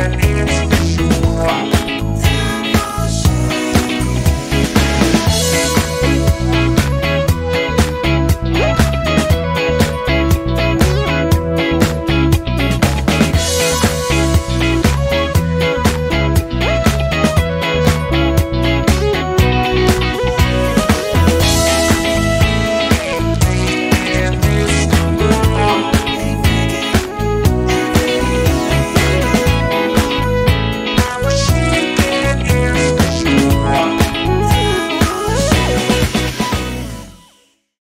Música